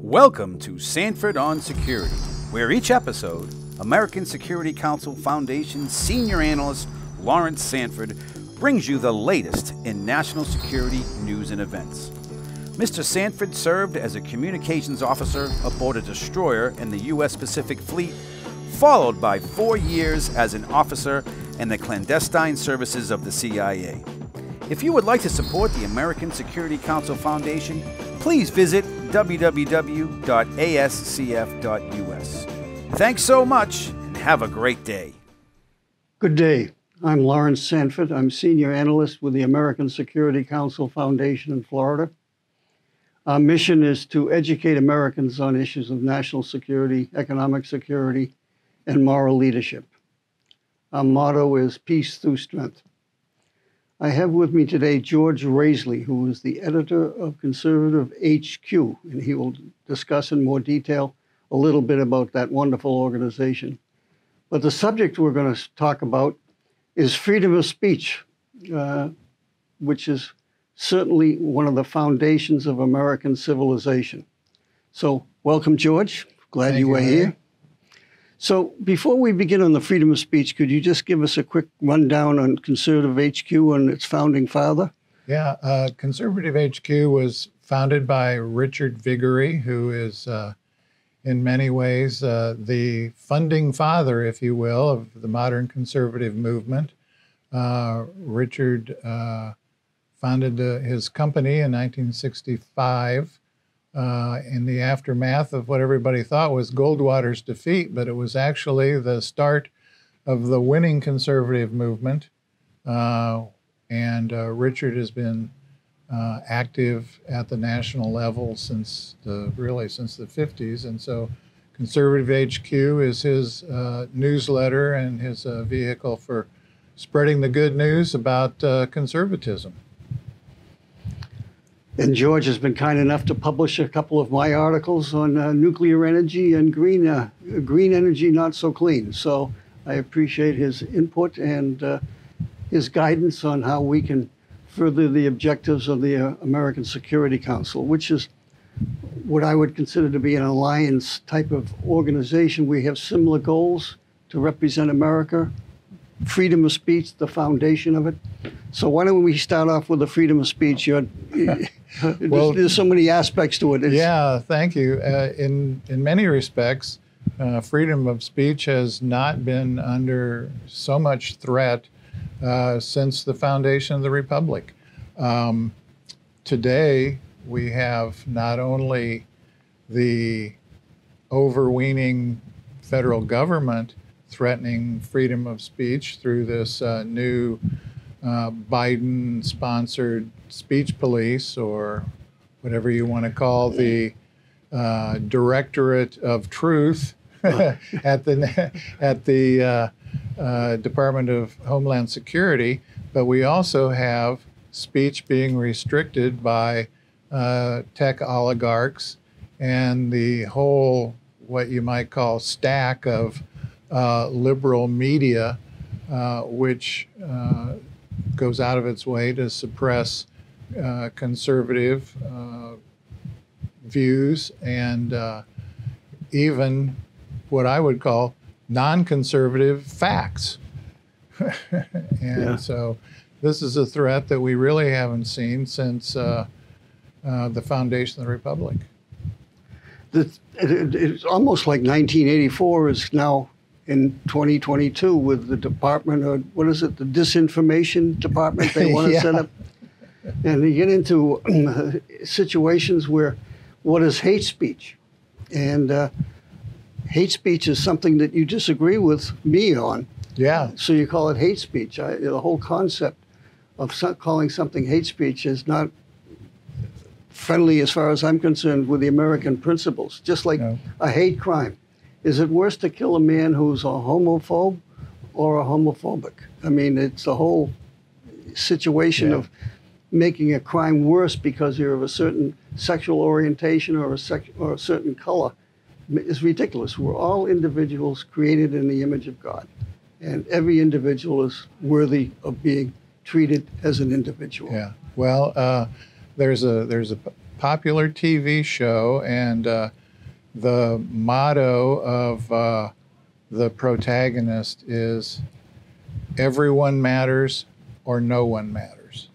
Welcome to Sanford on Security, where each episode, American Security Council Foundation senior analyst Lawrence Sanford brings you the latest in national security news and events. Mr. Sanford served as a communications officer aboard a destroyer in the U.S. Pacific Fleet, followed by four years as an officer in the clandestine services of the CIA. If you would like to support the American Security Council Foundation, please visit www.ascf.us. Thanks so much and have a great day. Good day. I'm Lawrence Sanford. I'm Senior Analyst with the American Security Council Foundation in Florida. Our mission is to educate Americans on issues of national security, economic security, and moral leadership. Our motto is peace through strength. I have with me today George Raisley, who is the editor of Conservative HQ, and he will discuss in more detail a little bit about that wonderful organization. But the subject we're going to talk about is freedom of speech, uh, which is certainly one of the foundations of American civilization. So, welcome, George. Glad Thank you were you, here. So, before we begin on the freedom of speech, could you just give us a quick rundown on Conservative HQ and its founding father? Yeah, uh, Conservative HQ was founded by Richard Viguerie, who is, uh, in many ways, uh, the funding father, if you will, of the modern conservative movement. Uh, Richard uh, founded uh, his company in 1965 uh, in the aftermath of what everybody thought was Goldwater's defeat, but it was actually the start of the winning conservative movement. Uh, and uh, Richard has been uh, active at the national level since the really since the 50s, and so Conservative HQ is his uh, newsletter and his vehicle for spreading the good news about conservatism. And George has been kind enough to publish a couple of my articles on uh, nuclear energy and green, uh, green energy not so clean. So I appreciate his input and uh, his guidance on how we can further the objectives of the uh, American Security Council, which is what I would consider to be an alliance type of organization. We have similar goals to represent America, freedom of speech, the foundation of it. So why don't we start off with the freedom of speech? You're, Well- there's, so many aspects to it. It's- Yeah, thank you. Uh, in in many respects, uh, freedom of speech has not been under so much threat uh, since the foundation of the republic. Um, today, we have not only the overweening federal government threatening freedom of speech through this uh, new uh, Biden sponsored speech police or whatever you want to call the uh, Directorate of Truth at the, at the uh, uh, Department of Homeland Security, but we also have speech being restricted by uh, tech oligarchs and the whole, what you might call, stack of liberal media, uh, which uh, goes out of its way to suppress uh, conservative uh, views and uh, even what I would call non conservative facts. and Yeah. so this is a threat that we really haven't seen since uh, uh, the foundation of the Republic. the- it- it- it's almost like 1984 is now in 2022 with the department of what is it the disinformation department they want to Yeah. set up? And you get into situations where what is hate speech? And uh, hate speech is something that you disagree with me on. Yeah, so you call it hate speech. I, the whole concept of so- calling something hate speech is not friendly as far as i'm concerned with the american principles just like No. a hate crime is it worse to kill a man who's a homophobe or a homophobic i mean it's the whole situation Yeah. of making a crime worse because you're of a certain sexual orientation or a sec- or a certain color is ridiculous we're all individuals created in the image of god and every individual is worthy of being treated as an individual yeah. Well, uh, there's a there's a popular TV show, and uh, the motto of uh, the protagonist is everyone matters or no one matters.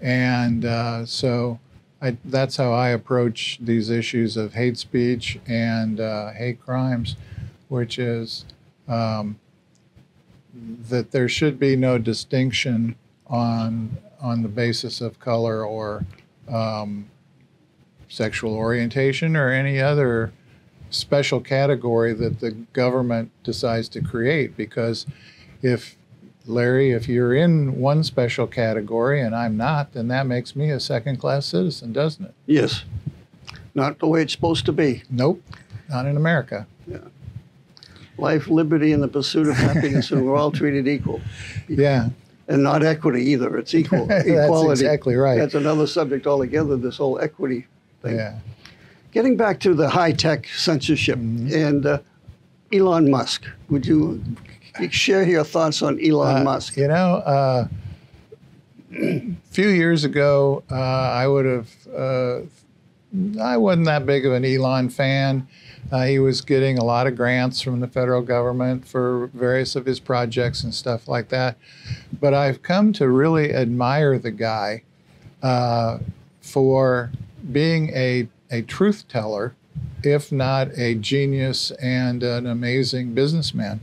And uh, so I, that's how I approach these issues of hate speech and uh, hate crimes, which is um, that there should be no distinction on on the basis of color or um, sexual orientation or any other special category that the government decides to create. Because if Larry, if you're in one special category and I'm not, then that makes me a second class citizen, doesn't it? Yes. Not the way it's supposed to be. Nope, not in America. Yeah. Life, liberty, and the pursuit of happiness, and we're all treated equal. Yeah. And not equity either. It's equal. That's Equality. exactly right. That's another subject altogether, this whole equity thing. Yeah. Getting back to the high tech censorship Mm-hmm. and uh, Elon Musk, would you share your thoughts on Elon Uh, Musk? You know, uh, a few years ago, uh, I would have, uh, I wasn't that big of an Elon fan. Uh, he was getting a lot of grants from the federal government for various of his projects and stuff like that. But I've come to really admire the guy uh, for being a, a truth teller, if not a genius and an amazing businessman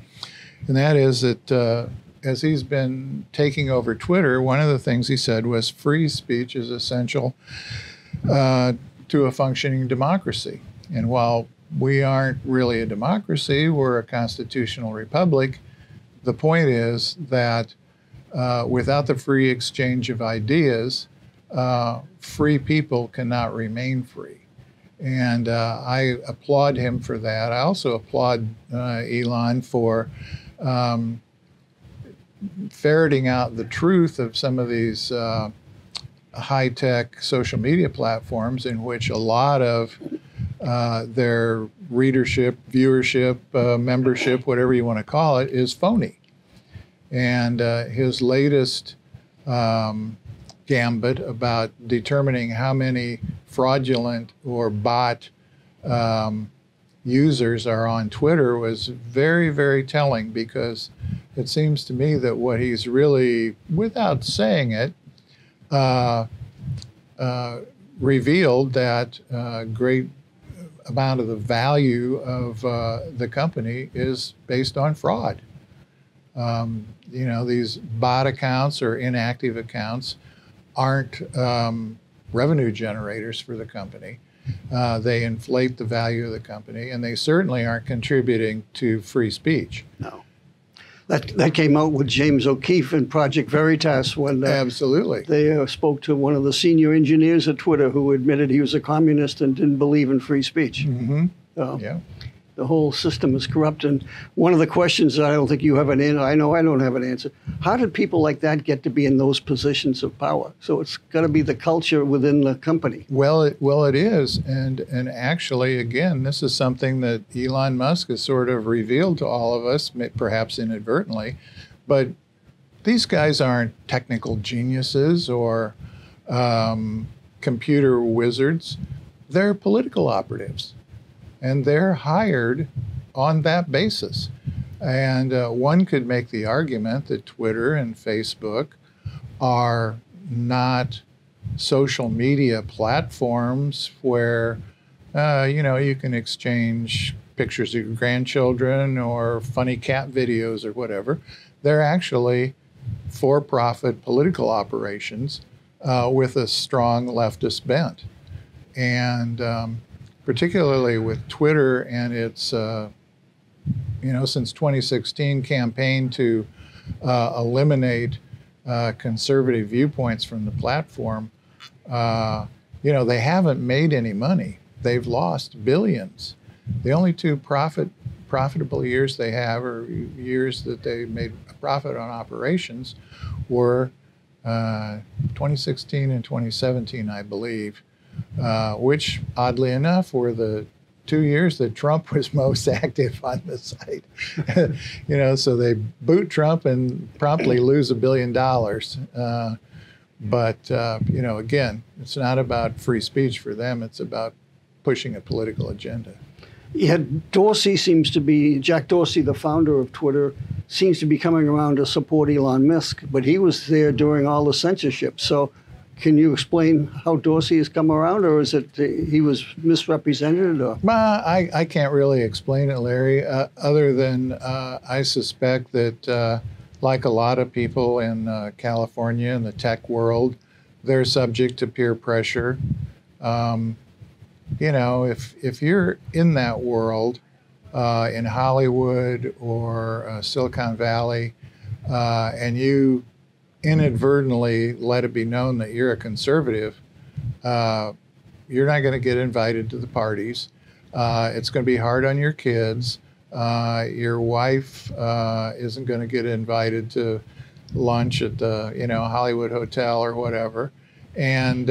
and that is that uh, as he's been taking over Twitter, one of the things he said was free speech is essential uh, to a functioning democracy. And while we aren't really a democracy, we're a constitutional republic, the point is that uh, without the free exchange of ideas, uh, free people cannot remain free. And uh, I applaud him for that. I also applaud uh, Elon for um, ferreting out the truth of some of these uh, high tech social media platforms in which a lot of uh, their readership, viewership, uh, membership, whatever you want to call it, is phony. And uh, his latest um, gambit about determining how many fraudulent or bot um, users are on Twitter was very, very telling because it seems to me that what he's really, without saying it, uh, uh, revealed that uh, great amount of the value of uh, the company is based on fraud. Um, you know, these bot accounts or inactive accounts aren't um, revenue generators for the company. Uh, they inflate the value of the company, and they certainly aren't contributing to free speech. No. That, that came out with James O'Keefe in Project Veritas when uh, Absolutely. they uh, spoke to one of the senior engineers at Twitter who admitted he was a communist and didn't believe in free speech. hmm So Yeah. The whole system is corrupt. And one of the questions that I don't think you have an answer, I know I don't have an answer. How did people like that get to be in those positions of power? So it's got to be the culture within the company. Well, it, well, it is, and and actually, again, this is something that Elon Musk has sort of revealed to all of us, perhaps inadvertently, but these guys aren't technical geniuses or um, computer wizards. They're political operatives, and they're hired on that basis. And uh, one could make the argument that Twitter and Facebook are not social media platforms where uh, you know you can exchange pictures of your grandchildren or funny cat videos or whatever. They're actually for-profit political operations uh, with a strong leftist bent, and um, particularly with Twitter and its uh, you know since 2016 campaign to uh, eliminate uh, conservative viewpoints from the platform, uh, you know, they haven't made any money. They've lost billions. The only two profit profitable years they have, or years that they made a profit on operations, were uh, 2016 and 2017, I believe, uh, which oddly enough were the two years that Trump was most active on the site. you know, so they boot Trump and promptly lose a billion dollars. Uh, But uh, you know, again, it's not about free speech for them. It's about pushing a political agenda. Yeah, Dorsey seems to be Jack Dorsey, the founder of Twitter, seems to be coming around to support Elon Musk, but he was there during all the censorship. So, can you explain how Dorsey has come around, or is it he was misrepresented? Or I I can't really explain it, Larry. Uh, other than uh, I suspect that, uh, like a lot of people in uh, California in the tech world, they're subject to peer pressure. Um, you know, if if you're in that world, uh, in Hollywood or Silicon Valley, and you inadvertently let it be known that you're a conservative, uh, you're not going to get invited to the parties. Uh, it's going to be hard on your kids. Uh, your wife isn't going to get invited to lunch at the you know Hollywood hotel or whatever, and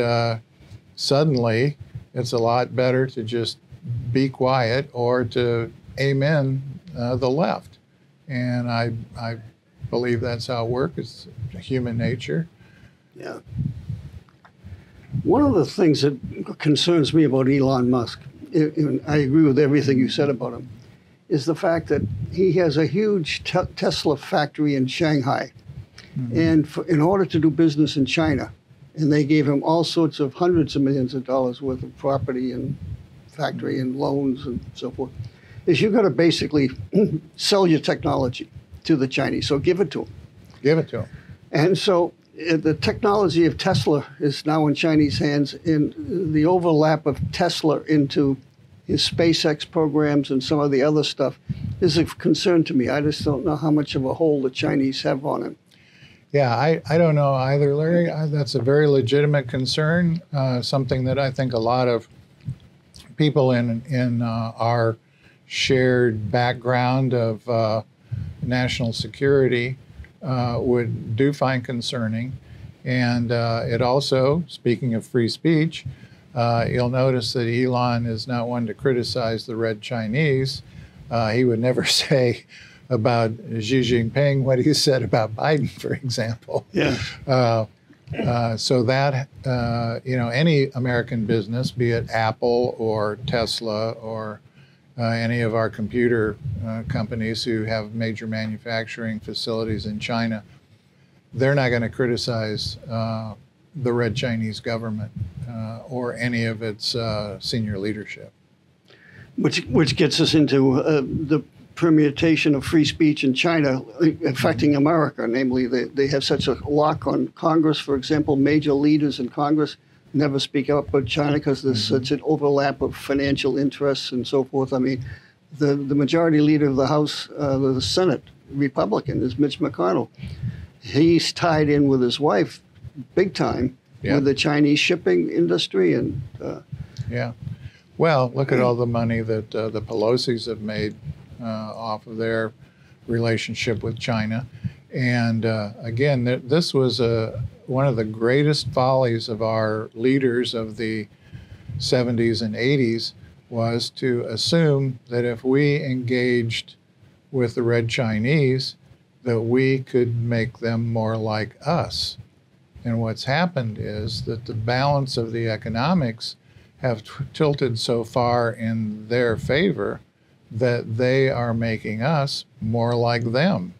suddenly it's a lot better to just be quiet or to amen uh, the left. And I, I believe that's how it works. It's human nature. Yeah. One of the things that concerns me about Elon Musk, and I agree with everything you said about him, is the fact that he has a huge te- Tesla factory in Shanghai. Mm-hmm. And for, in order to do business in China, and they gave him all sorts of hundreds of millions of dollars worth of property and factory and loans and so forth. Is you've got to basically sell your technology to the Chinese. So give it to them. Give it to them. And so uh, the technology of Tesla is now in Chinese hands. In the overlap of Tesla into his SpaceX programs and some of the other stuff is of concern to me. I just don't know how much of a hold the Chinese have on him. Yeah, I, I don't know either, Larry. I, that's a very legitimate concern, uh, something that I think a lot of people in, in uh, our shared background of uh, national security uh, would do find concerning. And uh, it also, speaking of free speech, uh, you'll notice that Elon is not one to criticize the red Chinese. he would never say, about Xi Jinping, what he said about Biden, for example. Yeah. Uh, uh, so that uh, you know, any American business, be it Apple or Tesla or uh, Uh, any of our computer uh, companies who have major manufacturing facilities in China, they're not going to criticize uh, the Red Chinese government uh, or any of its uh, senior leadership. Which, which gets us into the permutation of free speech in China affecting. America. Namely, they, they have such a lock on Congress, for example, major leaders in Congress never speak up about China because there's mm-hmm. such an overlap of financial interests and so forth. I mean, the, the majority leader of the House, uh, the Senate, Republican, is Mitch McConnell. He's tied in with his wife big time yeah. with the Chinese shipping industry and. Uh, yeah. Well, look at all the money that uh, the Pelosi's have made uh, off of their relationship with China. And uh, again, th- this was a, one of the greatest follies of our leaders of the 70s and 80s was to assume that if we engaged with the Red Chinese, that we could make them more like us. And what's happened is that the balance of the economics have t- tilted so far in their favor that they are making us more like them.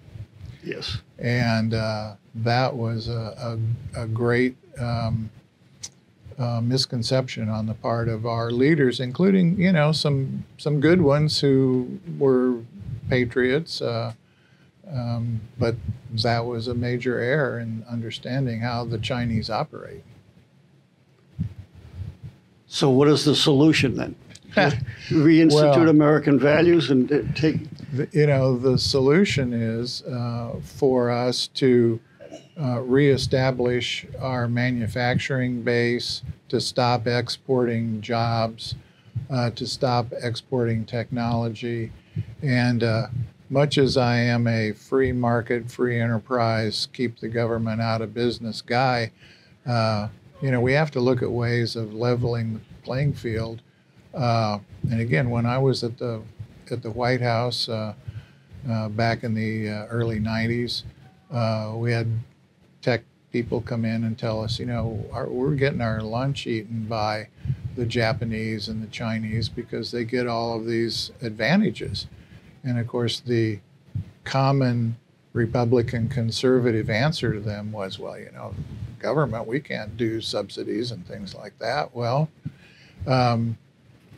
Yes. And uh, that was a, a, a great um, uh, misconception on the part of our leaders, including, you know, some, some good ones who were patriots. Uh, um, but that was a major error in understanding how the Chinese operate. So, what is the solution then? reinstitute well, American values and take. You know, the solution is uh, for us to uh, reestablish our manufacturing base, to stop exporting jobs, uh, to stop exporting technology. And uh, much as I am a free market, free enterprise, keep the government out of business guy, uh, you know, we have to look at ways of leveling the playing field uh, and again, when I was at the at the White House back in the early '90s, uh, we had tech people come in and tell us, you know, our, we're getting our lunch eaten by the Japanese and the Chinese because they get all of these advantages. And of course, the common Republican conservative answer to them was, well, you know, government, we can't do subsidies and things like that. Well, um,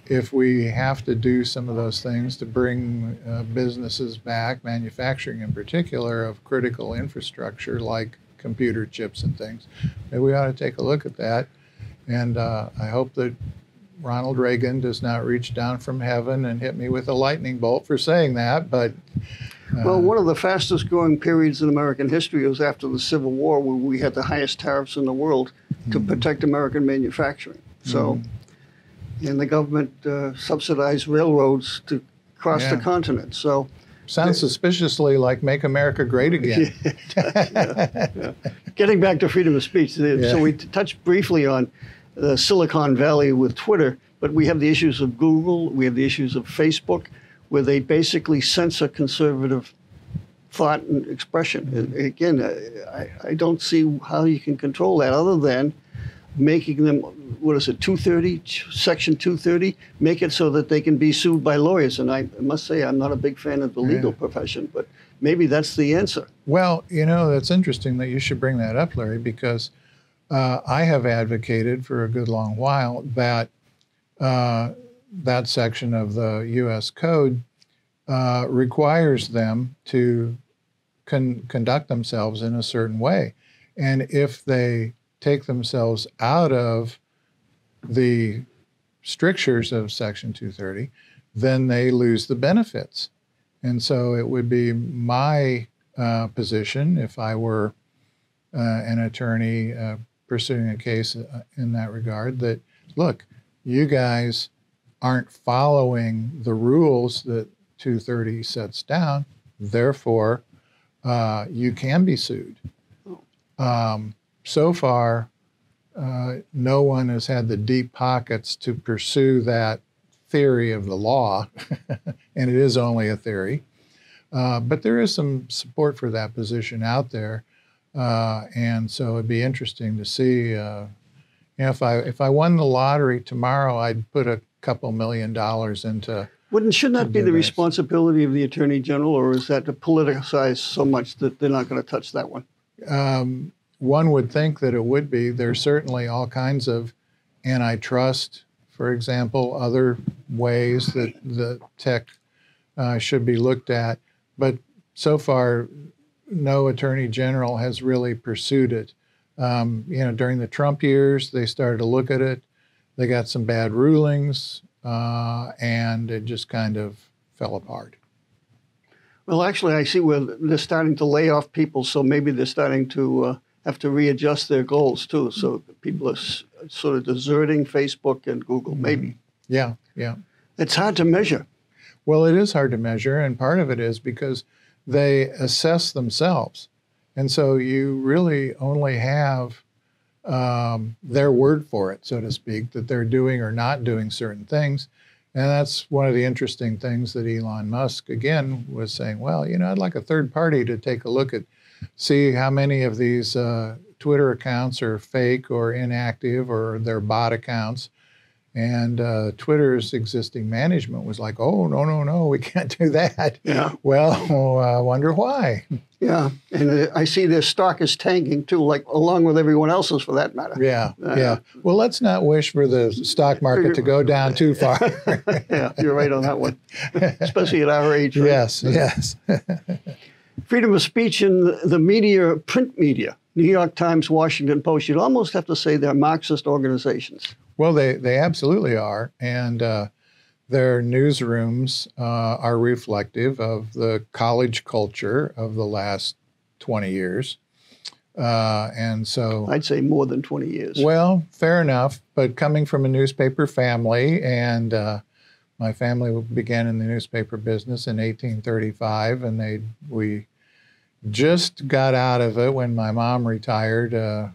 if we have to do some of those things to bring uh, businesses back, manufacturing in particular, of critical infrastructure like computer chips and things, maybe we ought to take a look at that. And uh, I hope that Ronald Reagan does not reach down from heaven and hit me with a lightning bolt for saying that, but. Uh, well, one of the fastest growing periods in American history was after the Civil War, where we had the highest tariffs in the world to mm-hmm. protect American manufacturing. So, mm-hmm. And the government uh, subsidized railroads to cross yeah. the continent. So, sounds suspiciously like "Make America Great Again." yeah, yeah. Getting back to freedom of speech, so we touched briefly on the Silicon Valley with Twitter, but we have the issues of Google, we have the issues of Facebook, where they basically censor conservative thought and expression. And again, I, I don't see how you can control that other than making them, what is it, 230, Section 230, make it so that they can be sued by lawyers. And I must say, I'm not a big fan of the legal yeah. profession, but maybe that's the answer. Well, you know, that's interesting that you should bring that up, Larry, because – uh, I have advocated for a good long while that uh, that section of the U.S. Code uh, requires them to con- conduct themselves in a certain way, and if they take themselves out of the strictures of Section 230, then they lose the benefits. And so it would be my uh, position if I were uh, an attorney uh, pursuing a case uh, in that regard that look, you guys aren't following the rules that 230 sets down, therefore, uh, you can be sued. Um, so far, uh, no one has had the deep pockets to pursue that theory of the law, and it is only a theory. Uh, but there is some support for that position out there. Uh, and so it'd be interesting to see. Uh, you know, if I if I won the lottery tomorrow, I'd put a couple million dollars into. Wouldn't shouldn't that be the this. responsibility of the attorney general, or is that to politicize so much that they're not going to touch that one? Um, one would think that it would be. There's certainly all kinds of antitrust, for example, other ways that the tech uh, should be looked at. But so far, no attorney general has really pursued it. Um, you know, during the Trump years, they started to look at it. They got some bad rulings, uh, and it just kind of fell apart. Well, actually, I see where they're starting to lay off people, so maybe they're starting to uh, have to readjust their goals too. So people are s- sort of deserting Facebook and Google, mm-hmm. maybe. Yeah, yeah. It's hard to measure. Well, it is hard to measure, and part of it is because they assess themselves. And so you really only have um, their word for it, so to speak, that they're doing or not doing certain things. And that's one of the interesting things that Elon Musk, again, was saying, well, you know, I'd like a third party to take a look at, see how many of these uh, Twitter accounts are fake or inactive or they're bot accounts. And uh, Twitter's existing management was like, "Oh no, no, no, we can't do that." Yeah. Well, I uh, wonder why. Yeah, and uh, I see their stock is tanking too, like along with everyone else's for that matter. Yeah, uh, yeah. Well, let's not wish for the stock market to go down too far. yeah, you're right on that one, especially at our age. Right? Yes, yes. Freedom of speech in the media, print media, New York Times, Washington Post. You'd almost have to say they're Marxist organizations. Well, they, they absolutely are. And uh, their newsrooms uh, are reflective of the college culture of the last 20 years. Uh, and so I'd say more than 20 years. Well, fair enough. But coming from a newspaper family, and uh, my family began in the newspaper business in 1835, and they we just got out of it when my mom retired uh,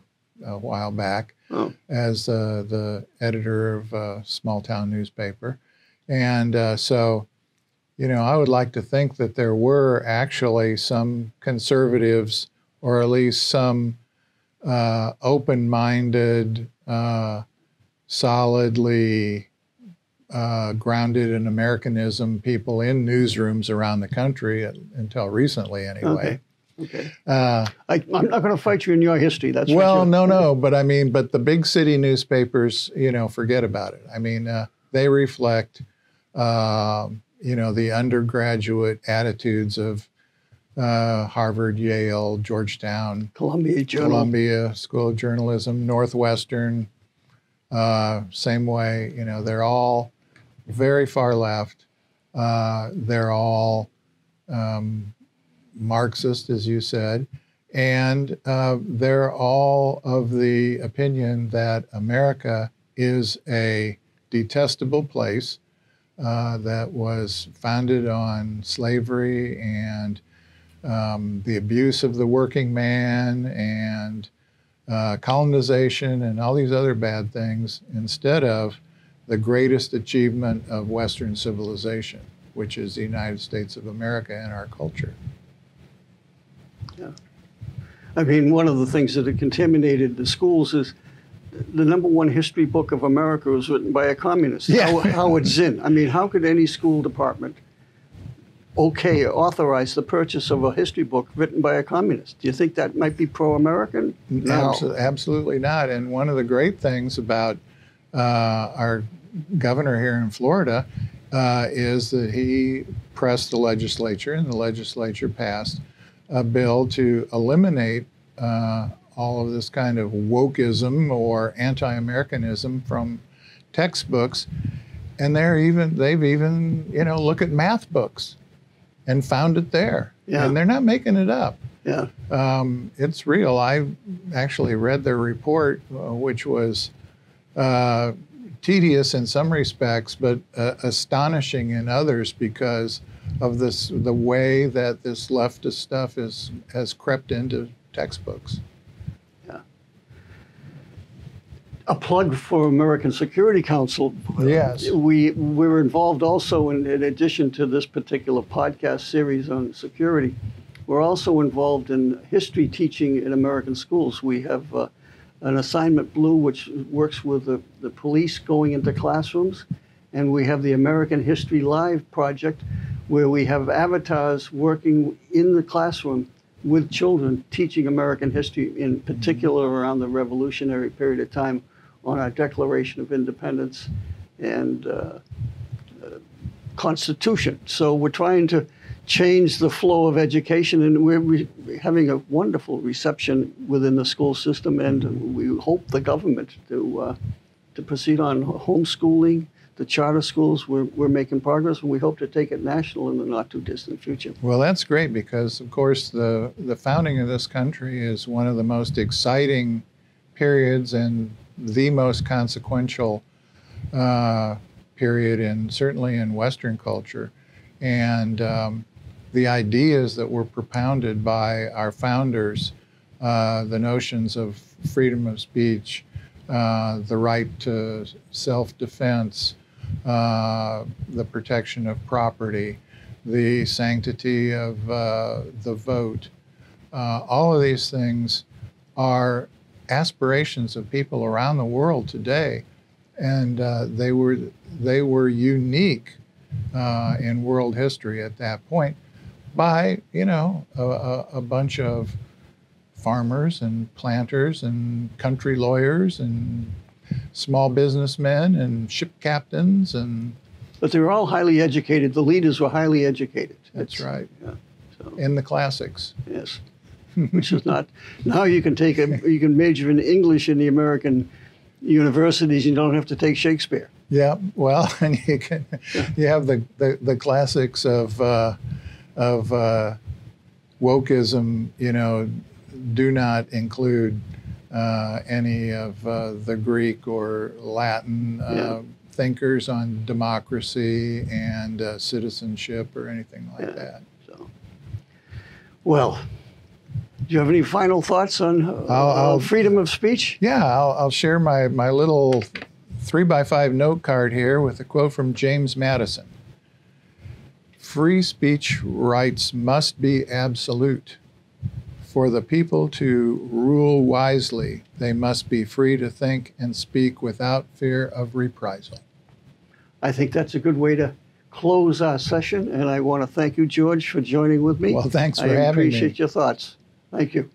a while back oh. as uh, the editor of a small town newspaper. And uh, so, you know, I would like to think that there were actually some conservatives or at least some uh, open minded, uh, solidly uh, grounded in Americanism people in newsrooms around the country until recently, anyway. Okay. Okay. Uh, I, am not going to fight you in your history. That's well, no, no, but I mean, but the big city newspapers, you know, forget about it. I mean, uh, they reflect, um, you know, the undergraduate attitudes of uh, Harvard, Yale, Georgetown, Columbia, Journal. Columbia School of Journalism, Northwestern, uh, same way. You know, they're all very far left. Uh, they're all um, Marxist, as you said, and uh, they're all of the opinion that America is a detestable place uh, that was founded on slavery and um, the abuse of the working man and uh, colonization and all these other bad things instead of the greatest achievement of Western civilization, which is the United States of America and our culture. Yeah. I mean, one of the things that had contaminated the schools is the number one history book of America was written by a communist, yeah. Howard Zinn. I mean, how could any school department okay or authorize the purchase of a history book written by a communist? Do you think that might be pro-American? No, absolutely not. And one of the great things about uh, our governor here in Florida uh, is that he pressed the legislature, and the legislature passed a bill to eliminate uh, all of this kind of wokeism or anti-Americanism from textbooks. And they're even they've even you know look at math books and found it there. Yeah. And they're not making it up. Yeah. Um, it's real. I actually read their report, uh, which was uh, tedious in some respects, but uh, astonishing in others because of this the way that this leftist stuff is has crept into textbooks. Yeah. A plug for American Security Council. Yes. We we're involved also in, in addition to this particular podcast series on security. We're also involved in history teaching in American schools. We have uh, an assignment blue, which works with the, the police going into classrooms. And we have the American History Live project, where we have avatars working in the classroom with children teaching American history, in particular around the revolutionary period of time on our Declaration of Independence and uh, uh, Constitution. So we're trying to change the flow of education, and we're re- having a wonderful reception within the school system, and we hope the government to uh, to proceed on homeschooling. The charter schools, we're, we're making progress, and we hope to take it national in the not too distant future. Well, that's great because, of course, the, the founding of this country is one of the most exciting periods and the most consequential uh, period, in certainly in Western culture. And um, the ideas that were propounded by our founders, uh, the notions of freedom of speech, uh, the right to self defense, uh, the protection of property, the sanctity of uh, the vote. Uh, all of these things are aspirations of people around the world today, and uh, they were they were unique in world history at that point by you know a, a, bunch of farmers and planters and country lawyers and small businessmen and ship captains and but they were all highly educated. The leaders were highly educated. That's it's, right. yeah, so. in the classics. Yes. Which is not now you can take a you can major in english in the american universities. You don't have to take shakespeare. Yeah well and you can you have the the, the classics of uh, of uh, wokeism, you know, do not include uh, any of uh, the Greek or Latin uh, yeah. thinkers on democracy and uh, citizenship or anything like yeah. that. So, well, do you have any final thoughts on uh, I'll, I'll, freedom of speech? Yeah, I'll, I'll share my, my little three by five note card here with a quote from James Madison free speech rights must be absolute. for the people to rule wisely, they must be free to think and speak without fear of reprisal. I think that's a good way to close our session, and I want to thank you, George, for joining with me. Well, thanks for I having me. I appreciate your thoughts. Thank you.